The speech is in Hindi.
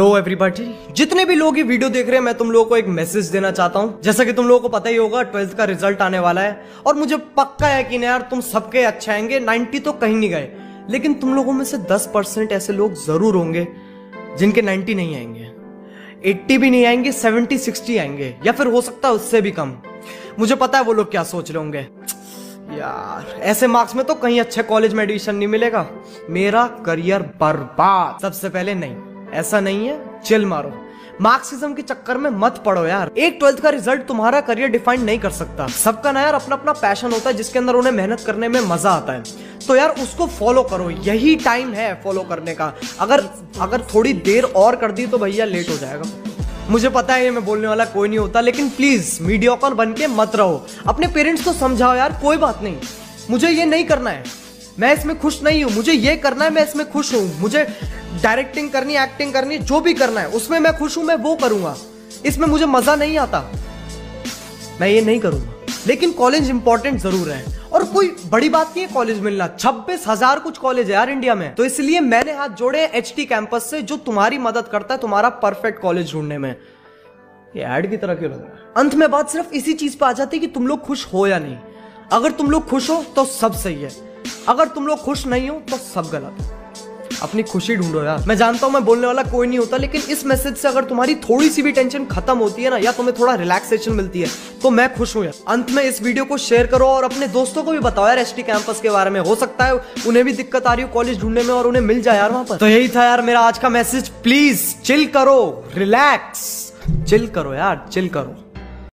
हेलो एवरीबॉडी जितने भी लोग ये वीडियो देख रहे हैं, मैं तुम लोगों को एक मैसेज देना चाहता हूँ। जैसा कि तुम लोगों को पता ही होगा ट्वेल्थ का रिज़ल्ट आने वाला है। और मुझे पक्का यकीन है यार, तुम सबके अच्छे आएँगे। 90 तो कहीं नहीं गए। लेकिन तुम लोगों में से 10 परसेंट ऐसे लोग ज़रूर होंगे, जिनके 90 नहीं आएँगे। 80 भी नहीं आएँगे 70 60 आएँगे। या फिर हो सकता है उससे भी कम। मुझे पता है वो लोग क्या सोच रहे होंगे। यार, ऐसे मार्क्स में तो कहीं अच्छे कॉलेज में एडमिशन नहीं मिलेगा। मेरा करियर बर्बाद। सबसे पहले नहीं। ऐसा नहीं है चिल मारो। मार्क्सिज्म के चक्कर में मत पड़ो यार। एक ट्वेल्थ का रिज़ल्ट तुम्हारा करियर डिफाइन नहीं कर सकता। सबका ना यार अपना अपना पैशन होता है, जिसके अंदर उन्हें मेहनत करने में मज़ा आता है। तो यार उसको फॉलो करो। यही टाइम है फॉलो करने का। अगर अगर थोड़ी देर और कर दी तो भैया लेट हो जाएगा। मुझे पता है ये मैं बोलने वाला कोई नहीं होता, लेकिन प्लीज़ मीडियोकॉन बन के मत रहो। अपने पेरेंट्स को समझाओ यार, कोई बात नहीं। मुझे ये नहीं करना है। मैं इसमें खुश नहीं हूँ। मुझे ये करना है, मैं इसमें खुश हूँ। मुझे डायरेक्टिंग करनी एक्टिंग करनी, जो भी करना है, उसमें मैं खुश हूँ, मैं वो करूँगा। इसमें मुझे मज़ा नहीं आता। मैं ये नहीं करूँगा। लेकिन कॉलेज इंपॉर्टेंट ज़रूर है। और कोई बड़ी बात नहीं है कॉलेज मिलना। छब्बीस हज़ार कुछ कॉलेज है यार इंडिया में। तो इसलिए मैंने हाथ जोड़े एच टी कैंपस से, जो तुम्हारी मदद करता है, तुम्हारा परफेक्ट कॉलेज ढूँढने में। ये ऐड की तरह क्यों लग रहा है? अंत में बात सिर्फ़ इसी चीज़ पे आ जाती है कि तुम लोग खुश हो या नहीं। अगर तुम लोग खुश हो तो सब सही है। अगर तुम लोग खुश नहीं हो तो सब गलत है। अपनी खुशी ढूंढो यार। मैं जानता हूँ, मैं बोलने वाला कोई नहीं होता, लेकिन इस मैसेज से अगर तुम्हारी थोड़ी सी भी टेंशन खत्म होती है ना, या तुम्हें थोड़ा रिलैक्सेशन मिलती है तो मैं खुश हूँ यार। अंत में इस वीडियो को शेयर करो और अपने दोस्तों को भी बताओ यार एसटी कैंपस के बारे में। हो सकता है उन्हें भी दिक्कत आ रही हो कॉलेज ढूँढने में और उन्हें मिल जाए यार वहाँ पर। तो यही था यार मेरा आज का मैसेज प्लीज़ चिल करो रिलैक्स चिल करो यार चिल करो।